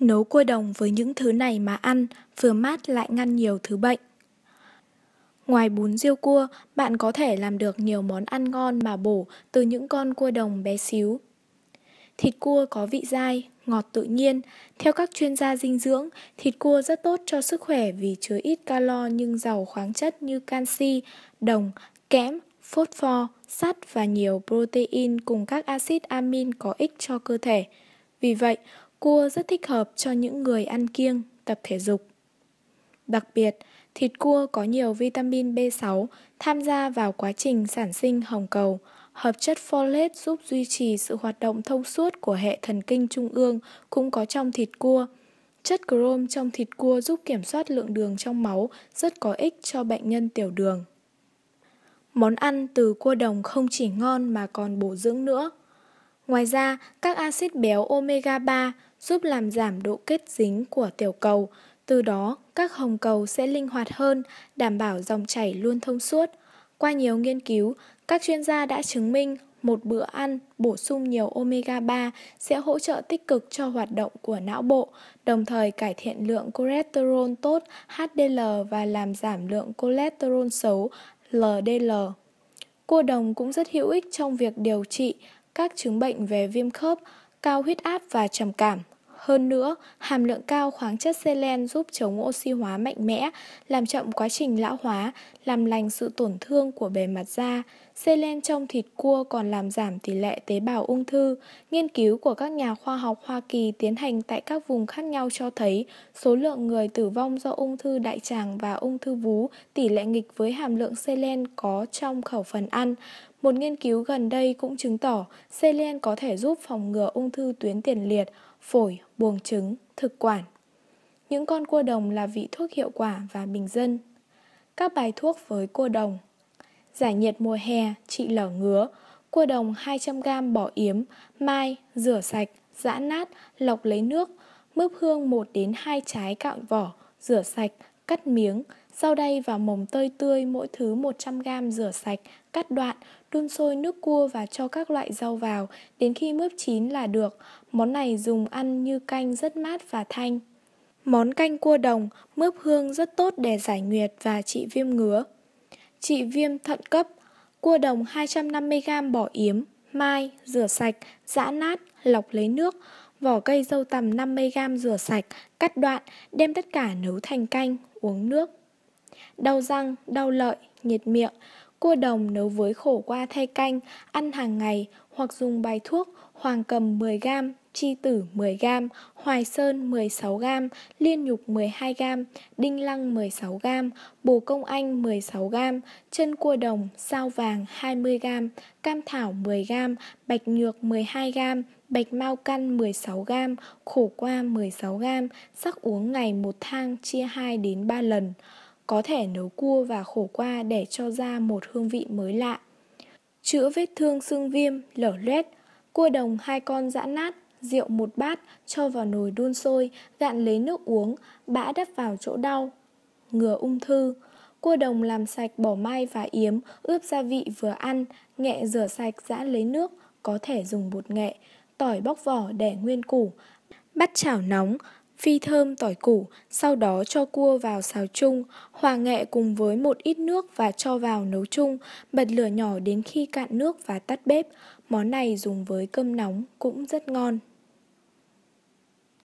Nấu cua đồng với những thứ này mà ăn, vừa mát lại ngăn nhiều thứ bệnh. Ngoài bún riêu cua, bạn có thể làm được nhiều món ăn ngon mà bổ từ những con cua đồng bé xíu. Thịt cua có vị dai, ngọt tự nhiên. Theo các chuyên gia dinh dưỡng, thịt cua rất tốt cho sức khỏe vì chứa ít calo nhưng giàu khoáng chất như canxi, đồng, kẽm, phosphor, sắt và nhiều protein cùng các axit amin có ích cho cơ thể. Vì vậy, cua rất thích hợp cho những người ăn kiêng, tập thể dục. Đặc biệt, thịt cua có nhiều vitamin B6 tham gia vào quá trình sản sinh hồng cầu. Hợp chất folate giúp duy trì sự hoạt động thông suốt của hệ thần kinh trung ương cũng có trong thịt cua. Chất chrome trong thịt cua giúp kiểm soát lượng đường trong máu, rất có ích cho bệnh nhân tiểu đường. Món ăn từ cua đồng không chỉ ngon mà còn bổ dưỡng nữa. Ngoài ra, các axit béo omega 3 giúp làm giảm độ kết dính của tiểu cầu, từ đó các hồng cầu sẽ linh hoạt hơn, đảm bảo dòng chảy luôn thông suốt. Qua nhiều nghiên cứu, các chuyên gia đã chứng minh một bữa ăn bổ sung nhiều omega 3 sẽ hỗ trợ tích cực cho hoạt động của não bộ, đồng thời cải thiện lượng cholesterol tốt HDL và làm giảm lượng cholesterol xấu LDL. Cua đồng cũng rất hữu ích trong việc điều trị các chứng bệnh về viêm khớp, cao huyết áp và trầm cảm. Hơn nữa, hàm lượng cao khoáng chất selen giúp chống oxy hóa mạnh mẽ, làm chậm quá trình lão hóa, làm lành sự tổn thương của bề mặt da. Selen trong thịt cua còn làm giảm tỷ lệ tế bào ung thư. Nghiên cứu của các nhà khoa học Hoa Kỳ tiến hành tại các vùng khác nhau cho thấy số lượng người tử vong do ung thư đại tràng và ung thư vú tỷ lệ nghịch với hàm lượng selen có trong khẩu phần ăn. Một nghiên cứu gần đây cũng chứng tỏ selen có thể giúp phòng ngừa ung thư tuyến tiền liệt, phổi, buồng trứng, thực quản. Những con cua đồng là vị thuốc hiệu quả và bình dân. Các bài thuốc với cua đồng Giải nhiệt mùa hè, trị lở ngứa Cua đồng 200g bỏ yếm, mai, rửa sạch, giã nát, lọc lấy nước Mướp hương 1 đến 2 trái cạo vỏ, rửa sạch, cắt miếng Rau đay và mồng tơi tươi mỗi thứ 100g rửa sạch, cắt đoạn, đun sôi nước cua và cho các loại rau vào đến khi mướp chín là được. Món này dùng ăn như canh rất mát và thanh. Món canh cua đồng, mướp hương rất tốt để giải nguyệt và trị viêm ngứa. Trị viêm thận cấp, cua đồng 250g bỏ yếm, mai, rửa sạch, giã nát, lọc lấy nước, vỏ cây dâu tằm 50g rửa sạch, cắt đoạn, đem tất cả nấu thành canh, uống nước. Đau răng, đau lợi, nhiệt miệng, cua đồng nấu với khổ qua thay canh, ăn hàng ngày hoặc dùng bài thuốc hoàng cầm 10g, chi tử 10g, hoài sơn 16g, liên nhục 12g, đinh lăng 16g, bồ công anh 16g, chân cua đồng, sao vàng 20g, cam thảo 10g, bạch nhược 12g, bạch mau căn 16g, khổ qua 16g, sắc uống ngày một thang chia 2 đến 3 lần. Có thể nấu cua và khổ qua để cho ra một hương vị mới lạ. Chữa vết thương xương viêm, lở loét, cua đồng hai con giã nát, rượu một bát, cho vào nồi đun sôi, gạn lấy nước uống, bã đắp vào chỗ đau. Ngừa ung thư, cua đồng làm sạch bỏ mai và yếm, ướp gia vị vừa ăn, nghệ rửa sạch giã lấy nước, có thể dùng bột nghệ, tỏi bóc vỏ để nguyên củ, bắt chảo nóng, phi thơm tỏi củ, sau đó cho cua vào xào chung, hòa nghệ cùng với một ít nước và cho vào nấu chung, bật lửa nhỏ đến khi cạn nước và tắt bếp. Món này dùng với cơm nóng cũng rất ngon.